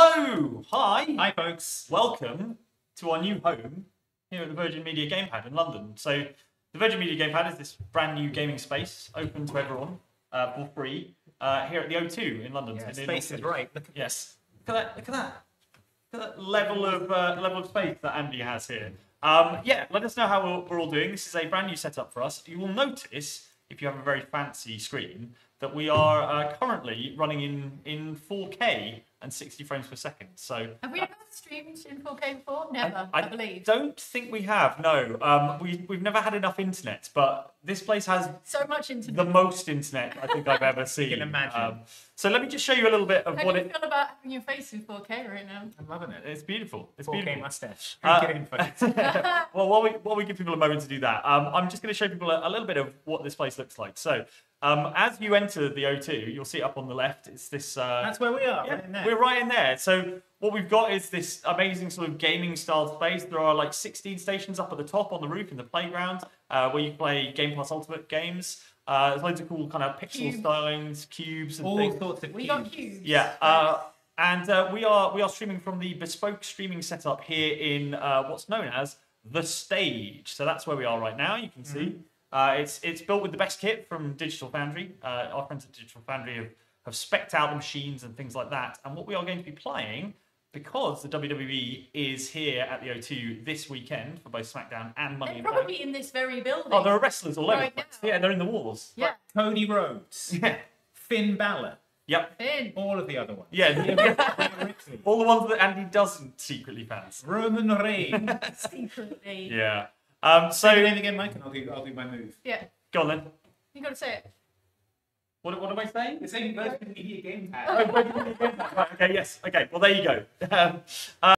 Hello! Hi! Hi, folks. Welcome to our new home here at the Virgin Media Gamepad in London. So, the Virgin Media Gamepad is this brand new gaming space open to everyone uh, for free uh, here at the O2 in London. Yeah, In the space is right. Look at Yes. Look at that! Look at that! Look at that level of uh, level of space that Andy has here. Um, yeah, let us know how we're, we're all doing. This is a brand new setup for us. You will notice if you have a very fancy screen that we are uh, currently running in in 4K and 60 frames per second. So Have we ever streamed in 4K before? Never, I, believe. don't think we have. No, um, we we've never had enough internet, but this place has So much internet. the most internet I think I've ever seen. you can imagine. Um, so let me just show you a little bit of How what do you it. feel about having your face in 4K right now? I'm loving it. It's beautiful. It's 4K beautiful. mustache. Uh, Get in, well, while we while we give people a moment to do that, um, I'm just going to show people a, a little bit of what this place looks like. So, um, as you enter the O2, you'll see up on the left. It's this. Uh, That's where we are. yeah, right in there. we're right in there. So what we've got is this amazing sort of gaming style space. There are like 16 stations up at the top on the roof in the playground uh, where you play Game Pass Ultimate games. Uh, there's loads of cool kind of pixel Cube. stylings, cubes, and All things. sorts of We cubes. got cubes. Yeah, uh, and uh, we are we are streaming from the bespoke streaming setup here in uh, what's known as the stage. So that's where we are right now. You can see uh, it's it's built with the best kit from Digital Foundry. Uh, our friends at Digital Foundry have have specced out the machines and things like that. And what we are going to be playing. Because the WWE is here at the O2 this weekend for both SmackDown and Money They're in the Bank. probably in this very building. Oh, there are wrestlers all over Right the place. now. Yeah, they're in the walls. Yeah. Cody Rhodes, Yeah. Finn Balor, Yep. Finn. all of the other ones. Yeah. All the ones that Andy doesn't secretly fancy. Roman Reigns. Secretly. Yeah. Um, so Say your name again, Mike, and I'll do, I'll do my move. Yeah. go on then. You got to say it. What, what am I saying? It's saying Virgin Media Gamepad. Oh, right, okay, yes. Okay, well there you go. Um, uh,